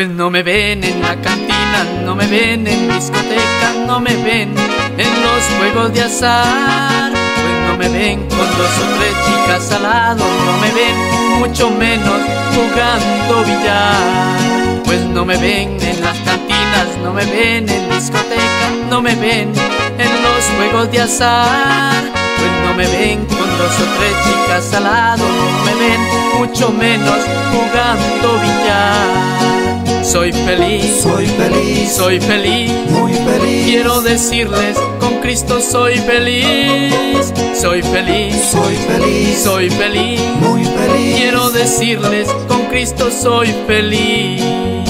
Pues no me ven en la cantina, no me ven en discoteca, no me ven en los juegos de azar. Pues no me ven con dos o tres chicas al lado, no me ven mucho menos jugando billar. Pues no me ven en las cantinas, no me ven en discoteca, no me ven en los juegos de azar. Pues no me ven con dos o tres chicas al lado, no me ven mucho menos jugando billar. Soy feliz, Soy feliz, soy feliz. muy feliz. Quiero decirles, con Cristo soy feliz. Soy feliz, Soy feliz, soy feliz. muy feliz. Quiero decirles, con Cristo soy feliz. Y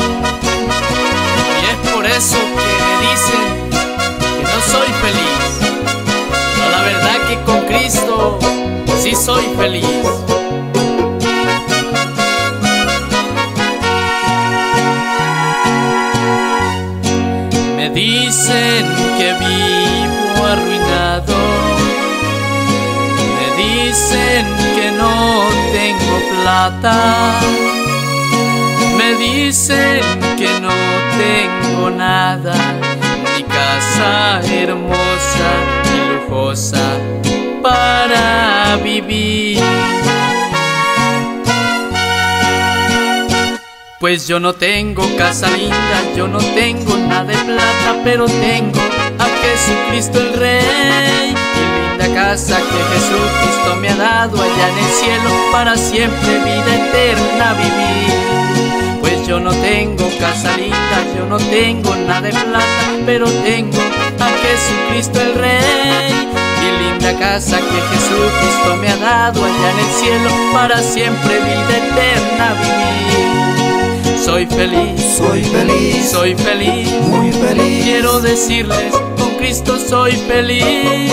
es por eso que me dicen que no soy feliz. Pero la verdad que con Cristo sí soy feliz. Dicen que vivo arruinado. Me dicen que no tengo plata. Me dicen que no tengo nada. Ni casa hermosa ni lujosa para vivir. Pues yo no tengo casa linda, yo no tengo nada de plata, pero tengo a Jesucristo el Rey. Y linda casa que Jesucristo me ha dado allá en el cielo para siempre vida eterna vivir. Pues yo no tengo casa linda, yo no tengo nada de plata, pero tengo a Jesucristo el Rey. Y linda casa que Jesucristo me ha dado allá en el cielo para siempre vida eterna vivir. Soy feliz, Soy feliz, soy feliz. muy feliz. Quiero decirles, con Cristo soy feliz.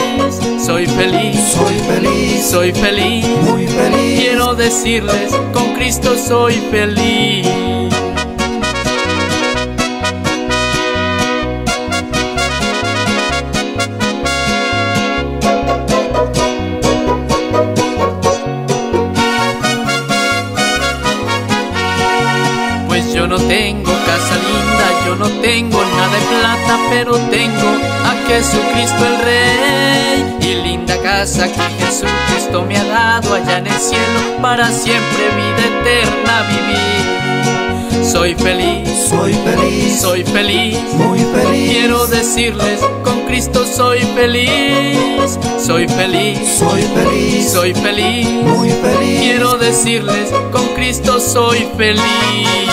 Soy feliz, Soy feliz, soy feliz. muy feliz. Quiero decirles, con Cristo soy feliz. Pero tengo a Jesucristo el Rey. Y linda casa que Jesucristo me ha dado allá en el cielo para siempre vida eterna vivir. Soy feliz, Soy feliz, soy feliz. muy feliz. Quiero decirles, con Cristo soy feliz. Soy feliz, Soy feliz, soy feliz. muy feliz. Quiero decirles, con Cristo soy feliz.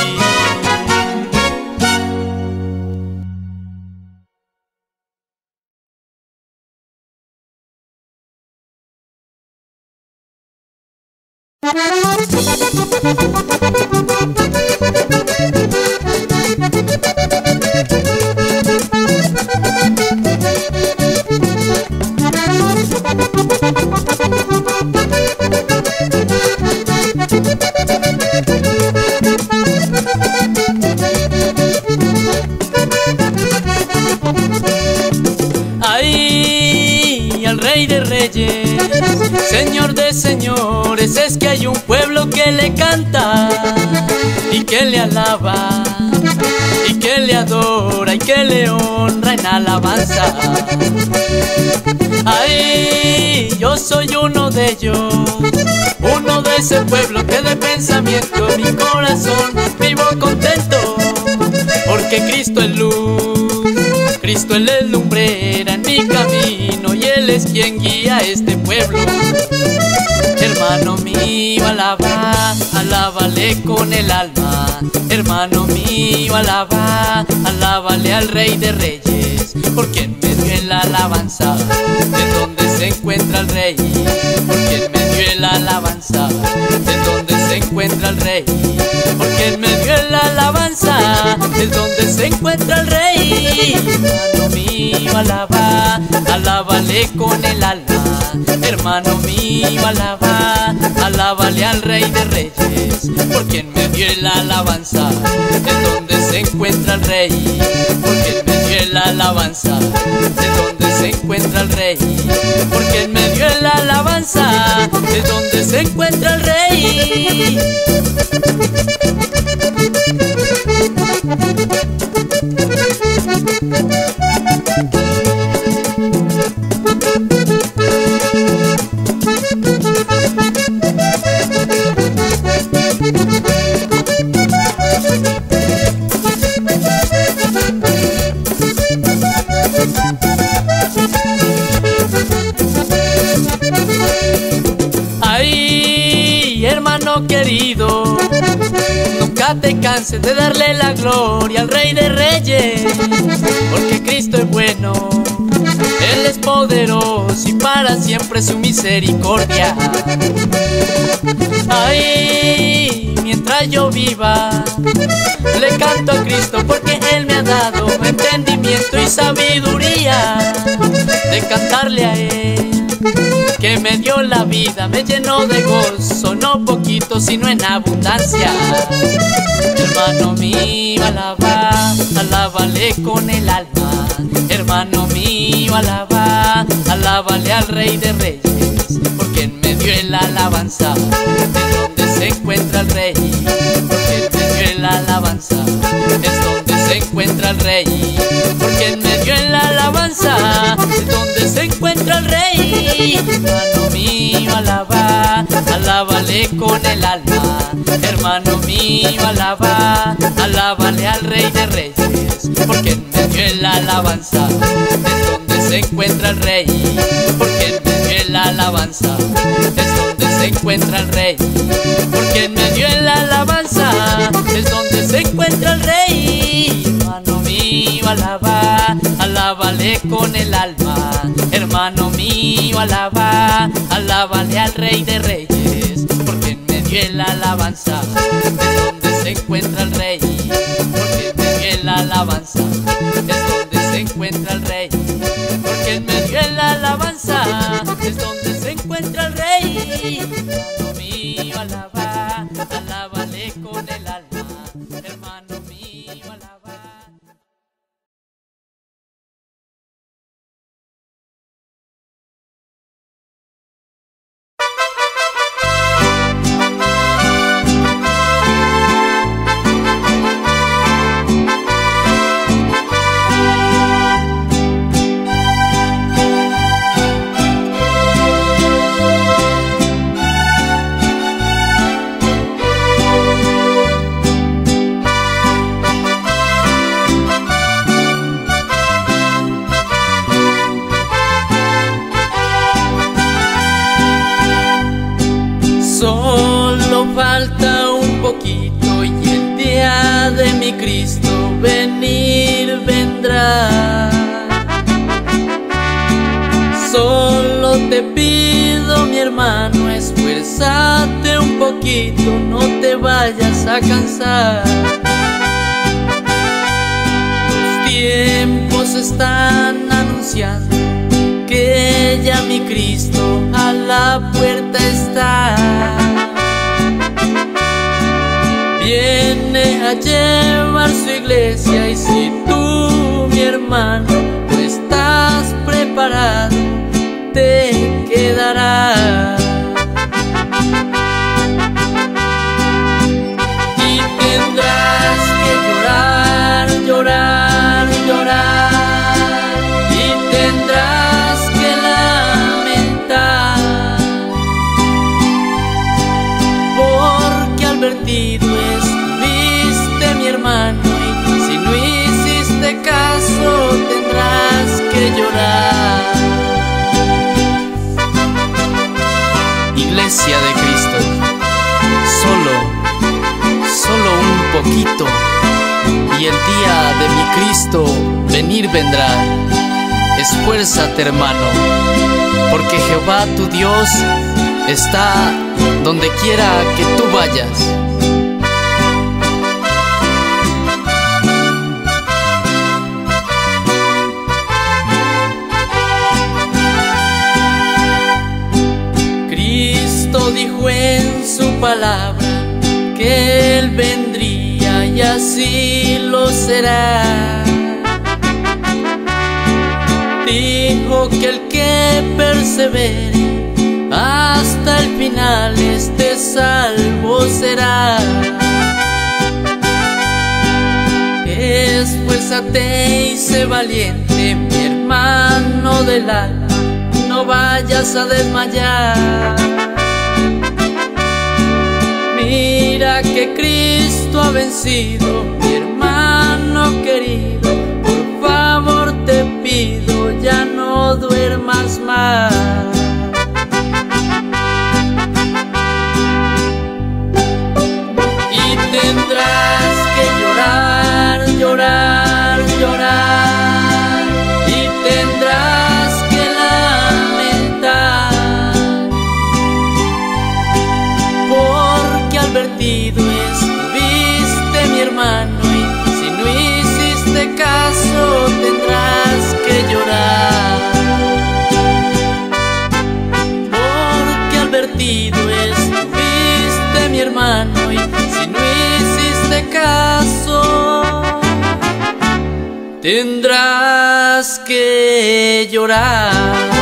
Ay, que hay un pueblo que le canta y que le alaba y que le adora y que le honra en alabanza. Ay, yo soy uno de ellos, uno de ese pueblo que de pensamiento mi corazón vivo contento, porque Cristo es luz. Cristo es lumbrera en mi camino y Él es quien guía a este pueblo. Hermano mío, alaba, alábale con el alma. Hermano mío, alaba, alábale al Rey de Reyes, porque en medio de la alabanza de donde se encuentra el Rey, porque en medio de la alabanza de donde se encuentra el Rey, porque en medio de la alabanza es donde se encuentra el Rey. Hermano mío, mío, alaba, alábale con el alma. Hermano mío, alaba, alábale al Rey de Reyes, porque en medio de la alabanza es donde se encuentra el Rey, porque en medio de la alabanza es donde se encuentra el Rey, porque en medio de la alabanza es donde se encuentra el Rey. Querido, nunca te canses de darle la gloria al Rey de Reyes, porque Cristo es bueno, Él es poderoso y para siempre su misericordia. Ay, mientras yo viva, le canto a Cristo porque Él me ha dado entendimiento y sabiduría de cantarle a Él que me dio la vida, me llenó de gozo, no poquito, sino en abundancia. Hermano mío, alaba, alábale con el alma. Hermano mío, alaba, alábale al Rey de Reyes, porque en medio de la alabanza es donde se encuentra el Rey, porque en medio de la alabanza es donde encuentra el Rey, porque en medio de la alabanza es donde se encuentra el Rey. Hermano mío, alaba, alábale con el alma. Hermano mío, alaba, alábale al Rey de Reyes, porque en medio de la alabanza es donde se encuentra el Rey, porque en medio de la alabanza es donde se encuentra el Rey, porque en medio de la alabanza es donde se encuentra el Rey. Mío, alaba, alábale con el alma. Hermano mío, alaba, alábale al Rey de Reyes, porque en medio de la alabanza es donde se encuentra el Rey, porque en medio de la alabanza es donde se encuentra el Rey, porque en medio de la alabanza es donde se encuentra el Rey. Hermano mío, están anunciando que ya mi Cristo a la puerta está. Viene a llevar su iglesia y si tú, mi hermano, no estás preparado, te quedarás. Y tendrás que llorar, De Cristo, solo solo un poquito y el día de mi Cristo venir vendrá. Esfuérzate hermano, porque Jehová tu Dios está donde quiera que tú vayas. Palabra que Él vendría y así lo será. Dijo que el que persevere hasta el final este salvo será. Esfuérzate y sé valiente, mi hermano del alma, no vayas a desmayar. Mira que Cristo ha vencido, mi hermano querido, por favor te pido, ya no duermas más. Y tendrás que llorar, llorar, hiciste caso, tendrás que llorar. Porque advertido estuviste, mi hermano, y si no hiciste caso, tendrás que llorar.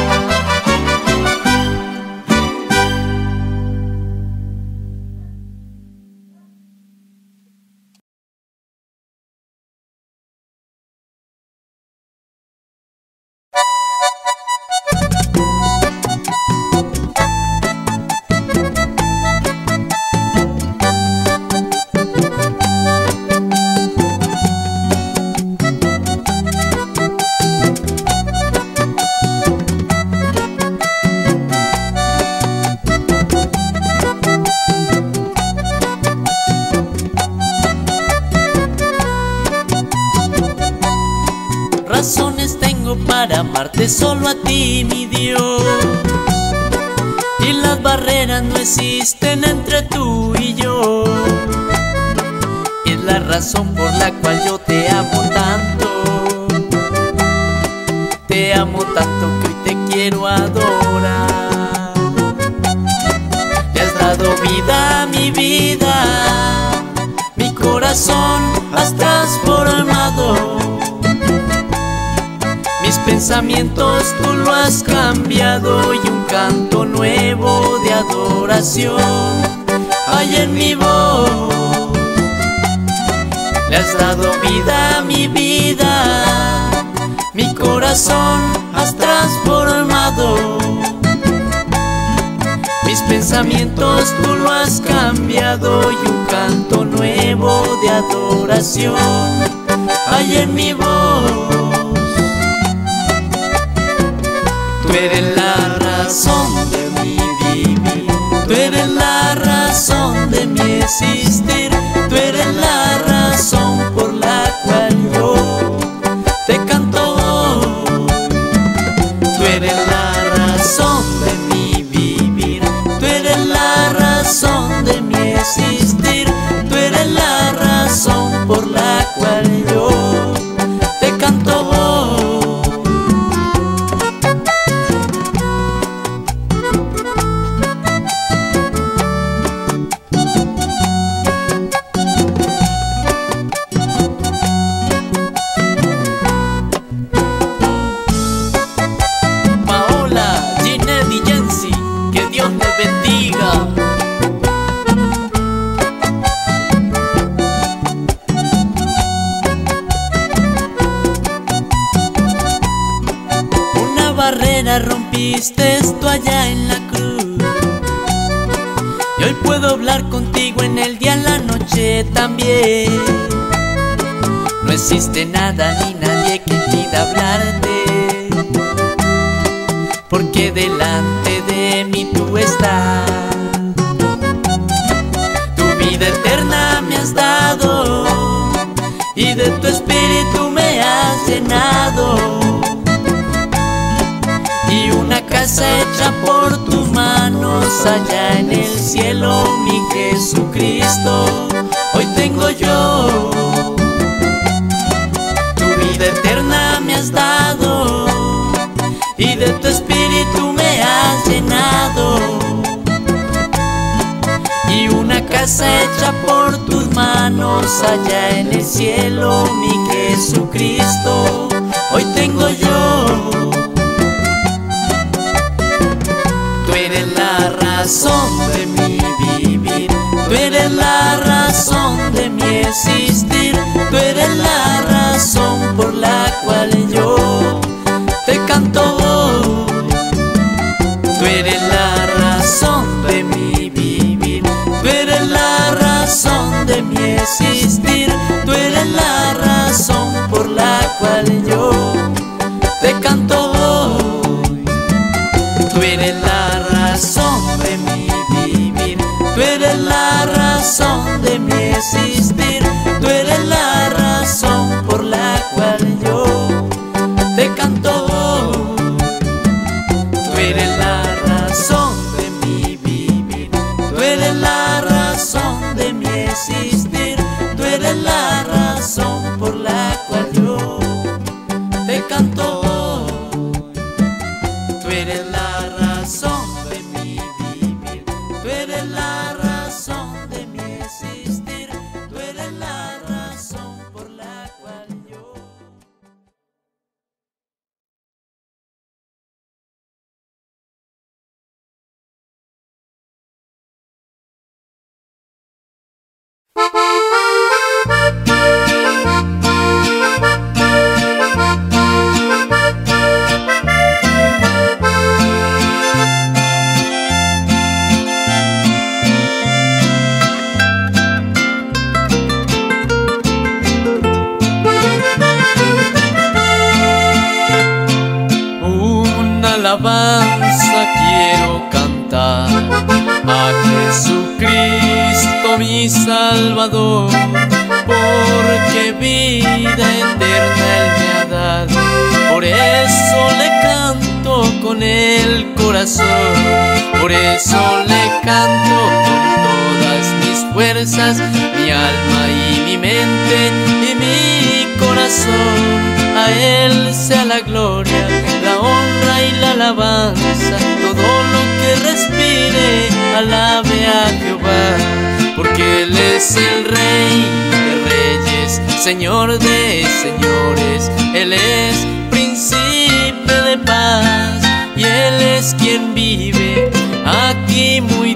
Mi vida, mi corazón has transformado. Mis pensamientos tú lo has cambiado y un canto nuevo de adoración hay en mi voz. Le has dado vida a mi vida, mi corazón has transformado. Pensamientos tú lo has cambiado y un canto nuevo de adoración. Hay en mi voz. Tú eres la razón de mi vivir, tú eres la razón de mi existir, tú eres la razón allá en la cruz. Y hoy puedo hablar contigo en el día, en la noche también. No existe nada ni nadie que impida hablarte porque delante de mí tú estás. Tu vida eterna me has dado y de tu espíritu me has llenado. Casa hecha por tus manos allá en el cielo, mi Jesucristo, hoy tengo yo. Tu vida eterna me has dado y de tu espíritu me has llenado. Y una casa hecha por tus manos allá en el cielo, mi Jesucristo, hoy tengo yo. Razón de mi vivir, tú eres la razón de mi existir, tú eres la razón por la cual yo te canto. Tú eres la razón de mi vivir, tú eres la razón de mi existir, tú eres la razón por la razón de mi existir, eso le canto. Con todas mis fuerzas, mi alma y mi mente y mi corazón. A Él sea la gloria, la honra y la alabanza, todo lo que respire, alabe a Jehová, porque Él es el Rey de reyes, Señor de señores, Él es príncipe de paz, y Él es quien vive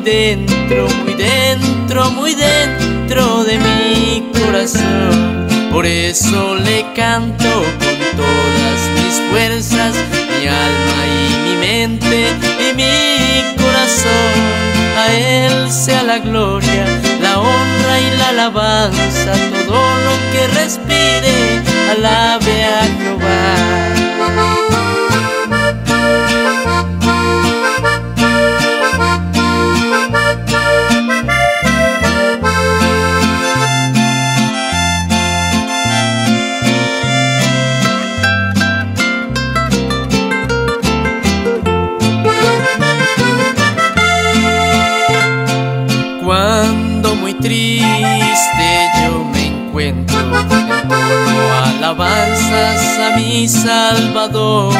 dentro, muy dentro, muy dentro de mi corazón. Por eso le canto con todas mis fuerzas, mi alma y mi mente y mi corazón. A Él sea la gloria, la honra y la alabanza, todo lo que respire, alabe a Jehová. Alabanzas a mi Salvador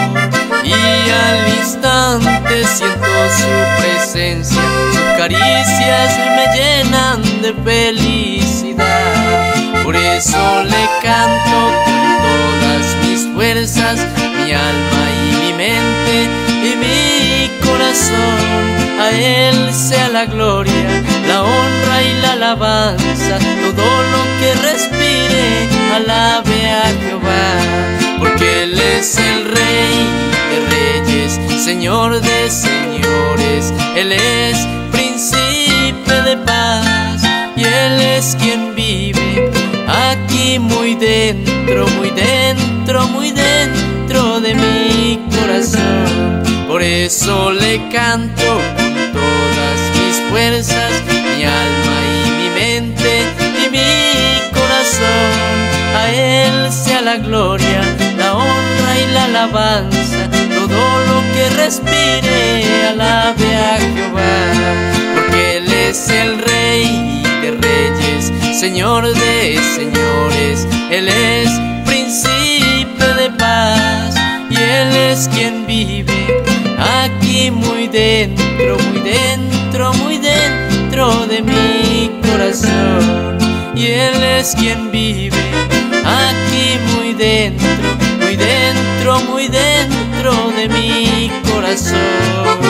y al instante siento su presencia, sus caricias me llenan de felicidad. Por eso le canto con todas mis fuerzas, mi alma y mi mente y mi corazón. A Él sea la gloria, la honra y la alabanza, todo lo que respire, alabe a Jehová, porque Él es el Rey de reyes, Señor de señores, Él es príncipe de paz, y Él es quien vive aquí muy dentro, muy dentro, muy dentro de mi corazón. Por eso le canto todas mis fuerzas, mi alma y mi mente y mi corazón. A Él sea la gloria, la honra y la alabanza, todo lo que respire, alabe a Jehová, porque Él es el Rey de reyes, Señor de señores, Él es príncipe de paz y Él es quien vive aquí muy dentro, muy dentro, muy de mi corazón y Él es quien vive aquí muy dentro, muy dentro, muy dentro de mi corazón.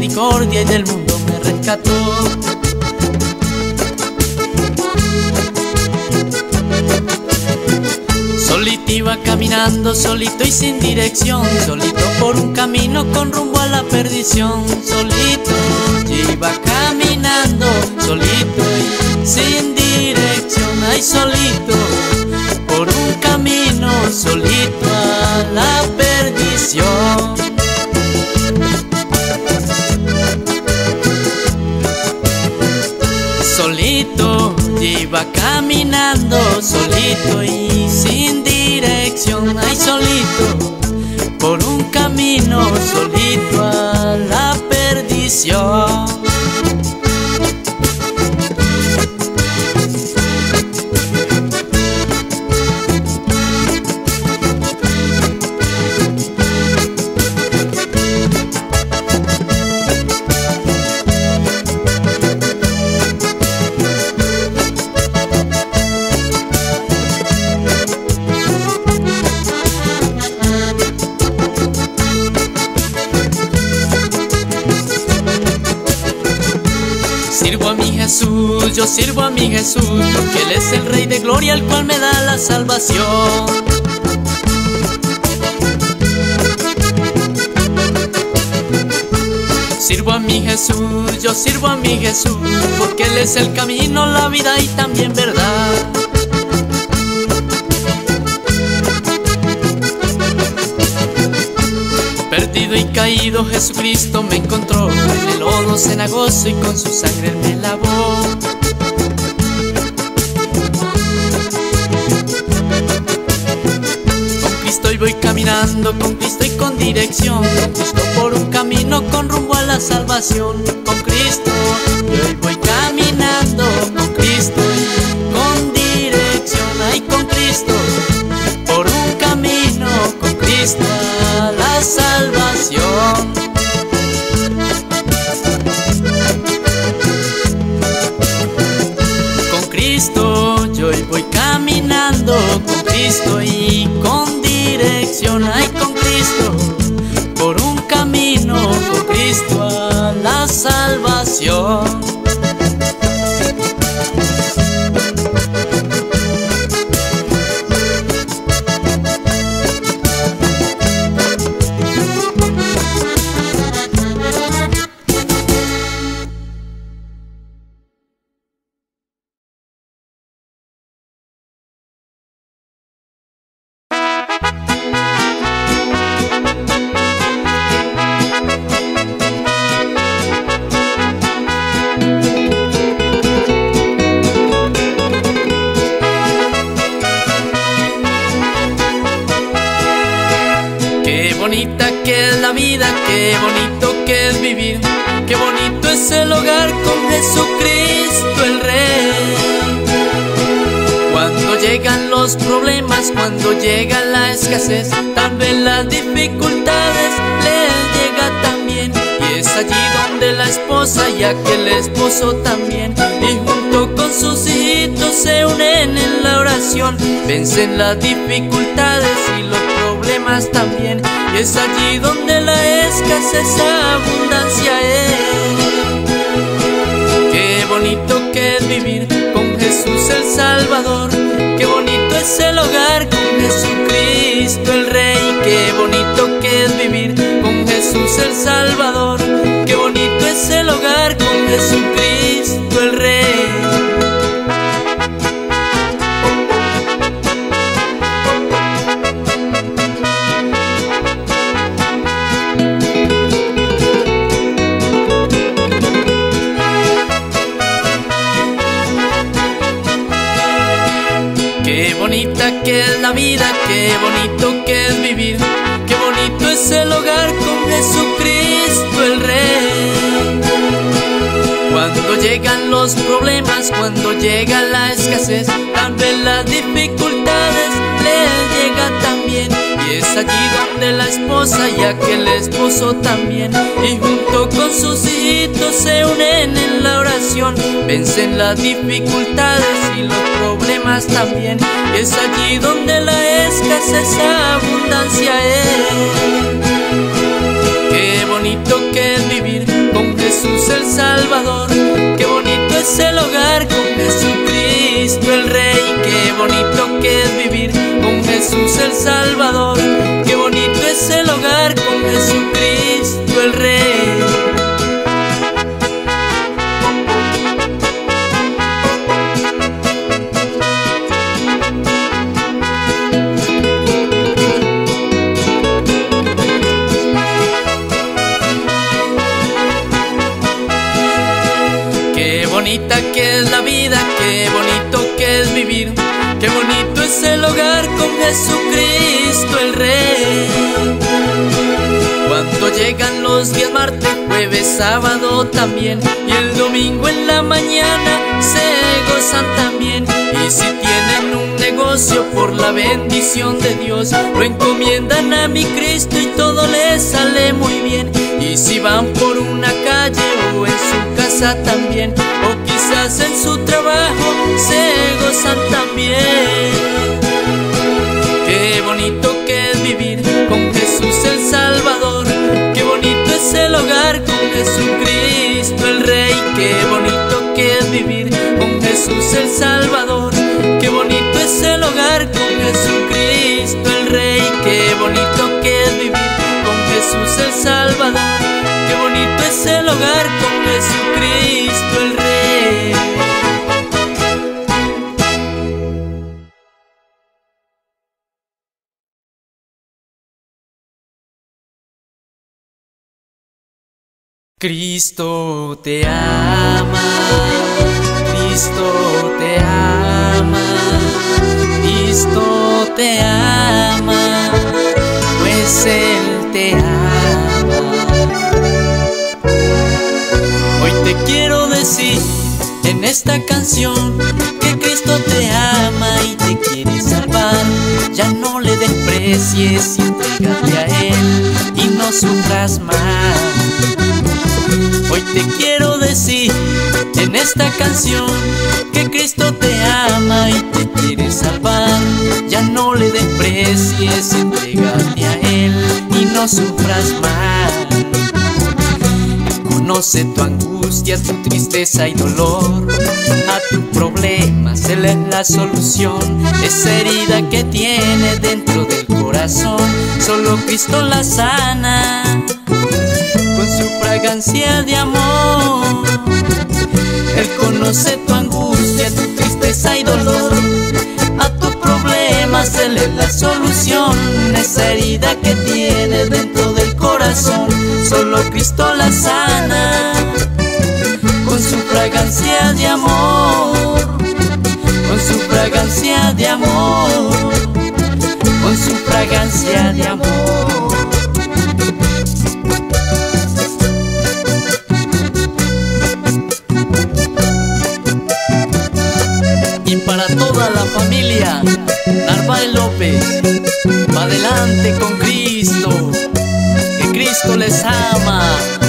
Misericordia y del mundo me rescató. Solito iba caminando, solito y sin dirección, solito por un camino con rumbo a la perdición. Solito iba caminando, solito y sin dirección, ay solito por un camino, solito a la perdición. Iba caminando, solito y sin dirección, ay solito por un camino, solito a la perdición. Sirvo a mi Jesús, porque Él es el Rey de Gloria, el cual me da la salvación. Sirvo a mi Jesús, yo sirvo a mi Jesús, porque Él es el camino, la vida y también verdad. Perdido y caído Jesucristo me encontró En el lodo cenagoso y con su sangre me lavó caminando, con Cristo y con dirección Con por un camino con rumbo a la salvación Con Cristo yo hoy voy caminando, con Cristo con dirección Ay, con Cristo por un camino, con Cristo a la salvación. Con Cristo yo hoy voy caminando, con Cristo y con dirección. Ay, con Cristo por un camino, con Cristo a la salvación. Hijitos se unen en la oración, vencen las dificultades y los problemas también. Y es allí donde la escasez abundancia es. Qué bonito que es vivir con Jesús el Salvador. Qué bonito es el hogar con Jesucristo el Rey. Qué bonito que es vivir con Jesús el Salvador. Qué bonito es el hogar con Jesucristo allí donde la esposa y aquel esposo también, y junto con sus hijitos se unen en la oración, vencen las dificultades y los problemas también. Y es allí donde la escasez abundancia es. Qué bonito que es vivir con Jesús el Salvador. Qué bonito es el hogar con Jesucristo el Rey. Qué bonito que es vivir con Jesús el Salvador. Y el domingo en la mañana se gozan también. Y si tienen un negocio por la bendición de Dios, lo encomiendan a mi Cristo y todo les sale muy bien. Y si van por una calle o en su casa también, o quizás en su trabajo, se gozan también. Qué bonito que es vivir con Jesús el Salvador. Qué bonito es el hogar con Jesucristo El Salvador. Qué bonito es el hogar con Jesucristo el Rey. Cristo te ama, Cristo te ama, Cristo te ama, pues Él te ama. Decir en esta canción que Cristo te ama y te quiere salvar. Ya no le desprecies entrégate a Él y no sufras más. Hoy te quiero decir en esta canción que Cristo te ama y te quiere salvar. Ya no le desprecies, entrégate a Él y no sufras más. Conoce tu angustia, tu tristeza y dolor. A tus problemas Él es la solución. Esa herida que tienes dentro del corazón, solo Cristo la sana con su fragancia de amor. Él conoce tu angustia, tu tristeza y dolor. A tus problemas Él es la solución. Esa herida que tienes dentro del corazón, solo Cristo la sana. Con su fragancia de amor, con su fragancia de amor, con su fragancia de amor. y para toda la familia, Narváez López, va adelante con Cristo, Cristo les ama.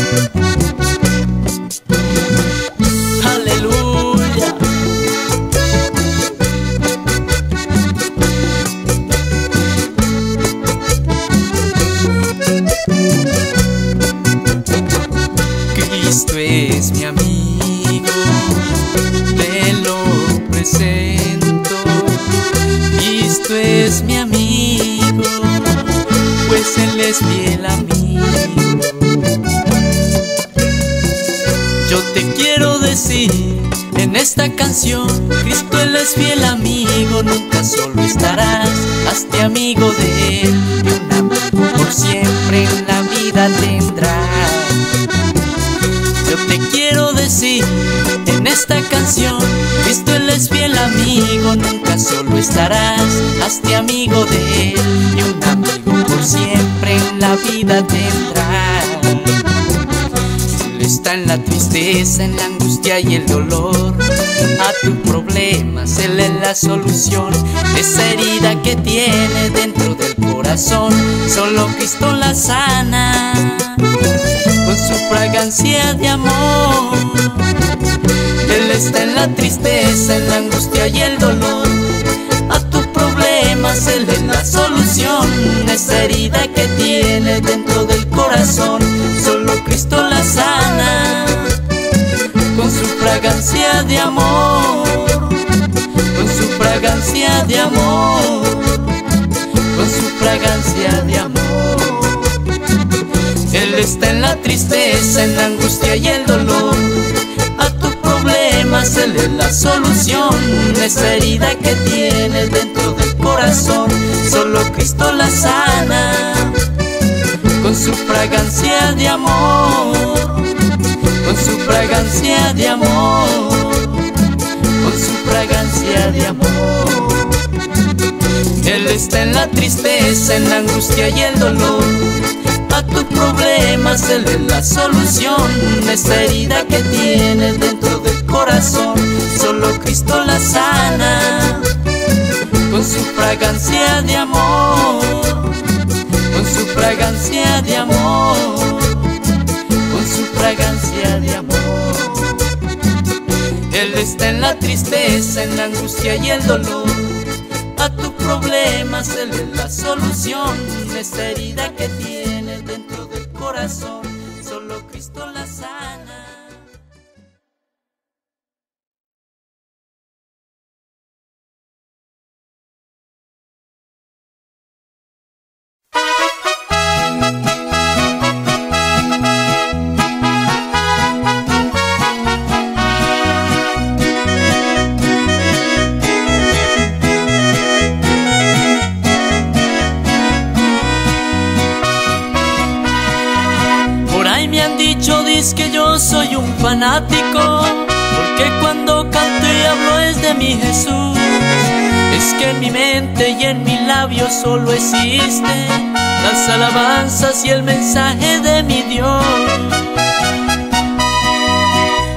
Estarás, hazte amigo de Él y un amigo por siempre en la vida tendrás. Yo te quiero decir en esta canción, Cristo Él es fiel amigo, nunca solo estarás, hazte amigo de Él y un amigo por siempre en la vida tendrás. Él está en la tristeza, en la angustia y el dolor. A tus problemas Él es la solución. Esa herida que tiene dentro del corazón, solo Cristo la sana. Con su fragancia de amor. Él está en la tristeza, en la angustia y el dolor. A tus problemas Él es la solución. Esa herida que tiene dentro del corazón, solo Cristo la sana. Con su fragancia de amor, con su fragancia de amor, con su fragancia de amor. Él está en la tristeza, en la angustia y el dolor. A tus problemas Él es la solución. Esa herida que tienes dentro del corazón, solo Cristo la sana. Con su fragancia de amor, su fragancia de amor, con su fragancia de amor. Él está en la tristeza, en la angustia y el dolor. A tus problemas Él es la solución. Esa herida que tienes dentro del corazón, solo Cristo la sana. Con su fragancia de amor, con su fragancia de amor, tristeza, en la angustia y el dolor. A tus problemas Él es la solución. Esa herida que tienes dentro del corazón, Ahí me han dicho, dice que yo soy un fanático, porque cuando canto y hablo es de mi Jesús. Es que en mi mente y en mis labios solo existen las alabanzas y el mensaje de mi Dios.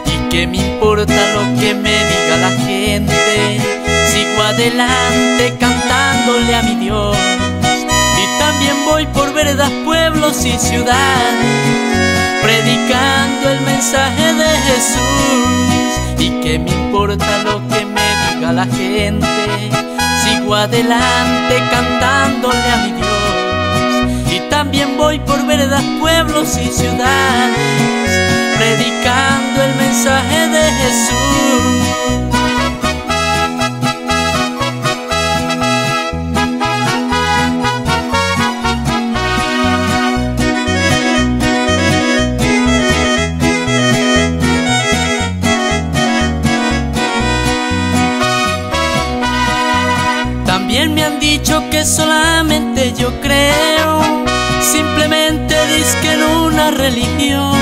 Y que me importa lo que me diga la gente, sigo adelante cantándole a mi Dios. Y también voy por veredas, pueblos y ciudades, predicando el mensaje de Jesús. Y que me importa lo que me diga la gente, sigo adelante cantándole a mi Dios. Y también voy por veredas, pueblos y ciudades, predicando el mensaje de Jesús. Solamente yo creo, simplemente que en una religión.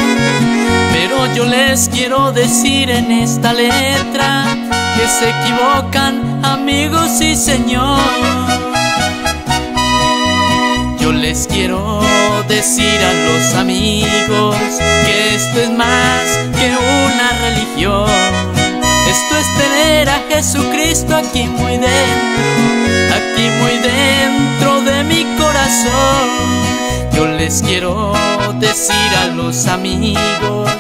Pero yo les quiero decir en esta letra que se equivocan, amigos y Señor. Yo les quiero decir a los amigos que esto es más que una religión. Esto es tener a Jesucristo aquí muy dentro, aquí muy dentro de mi corazón. Yo les quiero decir a los amigos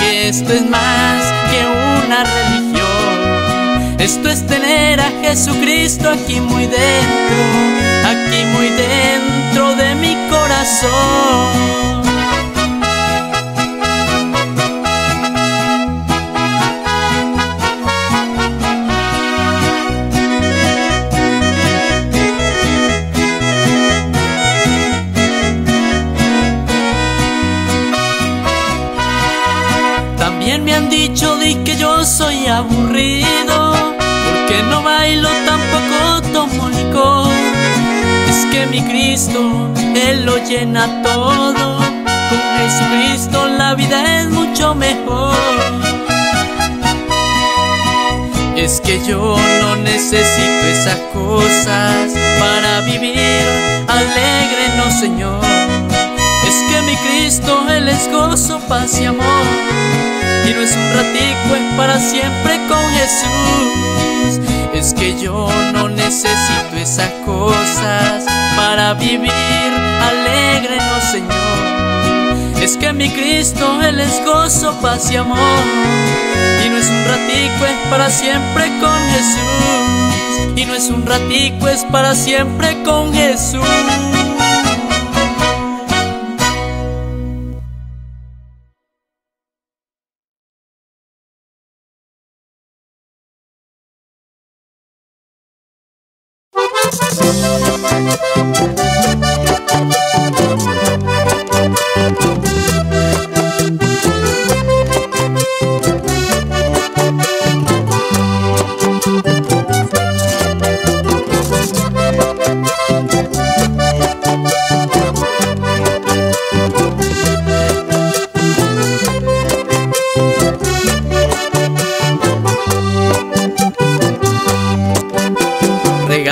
que esto es más que una religión. Esto es tener a Jesucristo aquí muy dentro, aquí muy dentro de mi corazón. Dicho de que yo soy aburrido, porque no bailo tampoco tomo licor. Es que mi Cristo, Él lo llena todo. Con Jesucristo la vida es mucho mejor. Es que yo no necesito esas cosas para vivir alegre, no Señor. Es que mi Cristo, Él es gozo, paz y amor. Y no es un ratico, es para siempre con Jesús. Es que yo no necesito esas cosas para vivir alegre, no Señor. Es que mi Cristo, Él es gozo, paz y amor. Y no es un ratico, es para siempre con Jesús. Y no es un ratico, es para siempre con Jesús.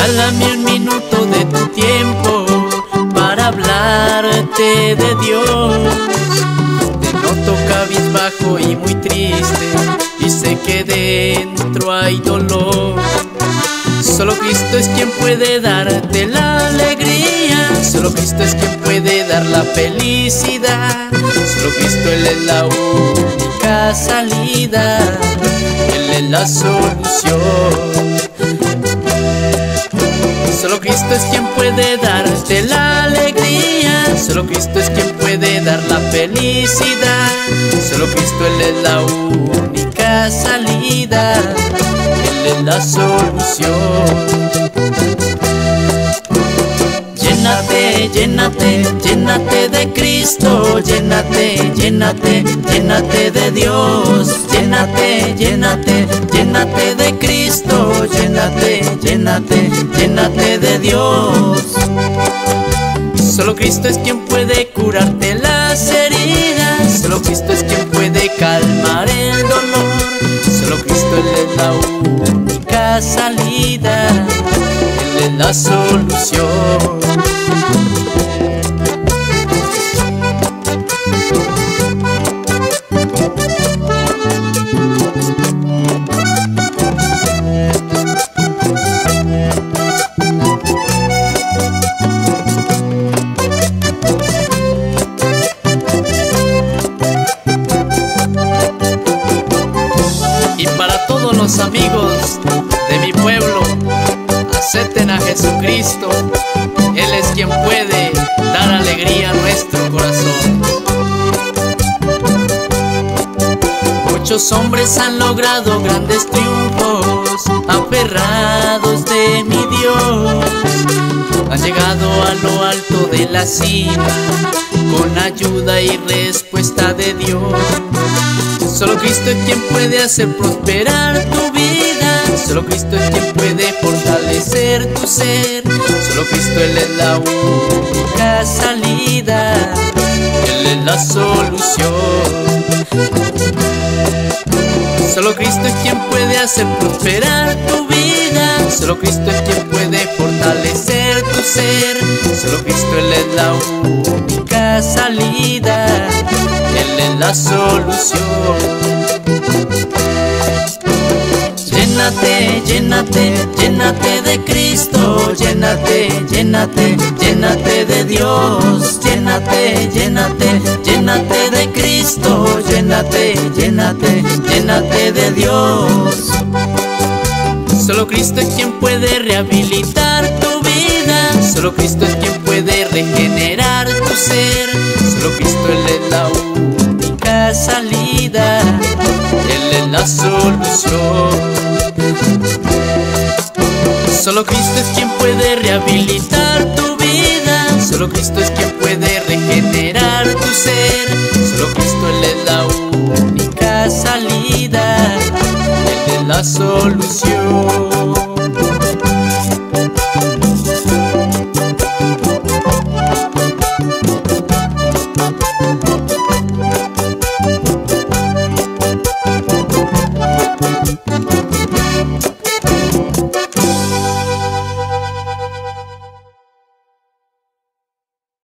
Regálame un minuto de tu tiempo para hablarte de Dios. Te noto cabizbajo y muy triste y sé que dentro hay dolor. Solo Cristo es quien puede darte la alegría. Solo Cristo es quien puede dar la felicidad. Solo Cristo Él es la única salida. Él es la solución. Solo Cristo es quien puede darte la alegría. Solo Cristo es quien puede dar la felicidad. Solo Cristo Él es la única salida. Él es la solución. Llénate, llénate, de Cristo, llénate, llénate, llénate de Dios, llénate, llénate, llénate de Cristo, llénate, llénate, llénate de Dios. Solo Cristo es quien puede curarte las heridas, solo Cristo es quien puede calmar el dolor, solo Cristo Él es la única salida, Él es la solución. Muchos hombres han logrado grandes triunfos, aferrados de mi Dios. Han llegado a lo alto de la cima, con ayuda y respuesta de Dios. Solo Cristo es quien puede hacer prosperar tu vida. Solo Cristo es quien puede fortalecer tu ser. Solo Cristo Él es la única salida. Él es la solución. Solo Cristo es quien puede hacer prosperar tu vida. Solo Cristo es quien puede fortalecer tu ser. Solo Cristo Él es la única salida. Él es la solución. Llénate, llénate, llénate de Cristo, llénate, llénate, llénate de Dios, llénate, llénate, llénate de Cristo, llénate, llénate, llénate de Dios. Solo Cristo es quien puede rehabilitar tu vida, solo Cristo es quien puede regenerar tu ser, solo Cristo Él es la única salida, Él es la solución. Solo Cristo es quien puede rehabilitar tu vida. Solo Cristo es quien puede regenerar tu ser. Solo Cristo Él es la única salida. Él es la solución.